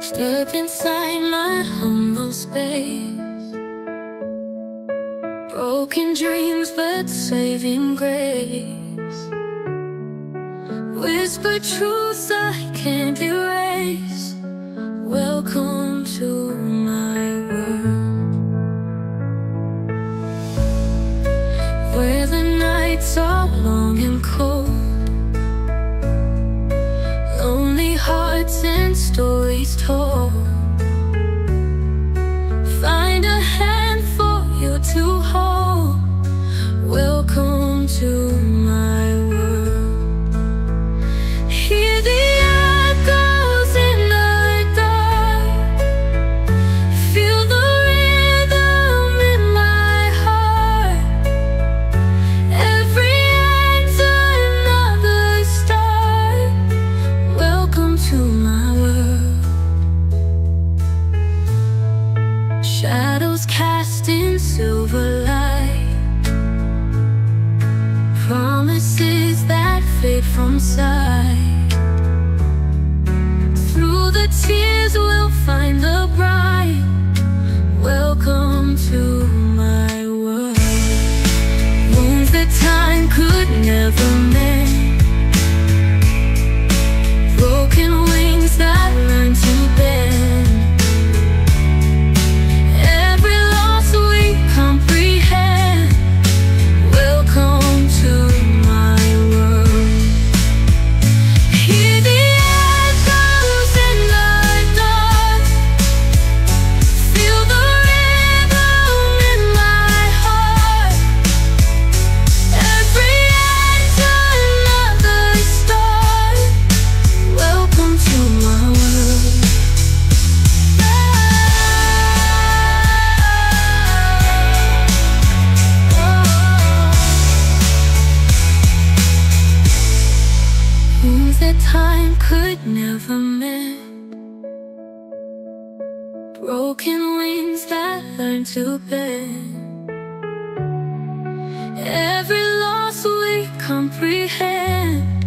Step inside my humble space. Broken dreams but saving grace. Whisper truths I can't erase. Welcome to my world. Where the nights are long and cold hearts and stories told Shadows cast in silver light. Promises that fade from sight. Through the tears we'll find the bright Welcome to my world. Wounds that time could never mend that time could never mend. Broken wings that learn to bend. Every loss we comprehend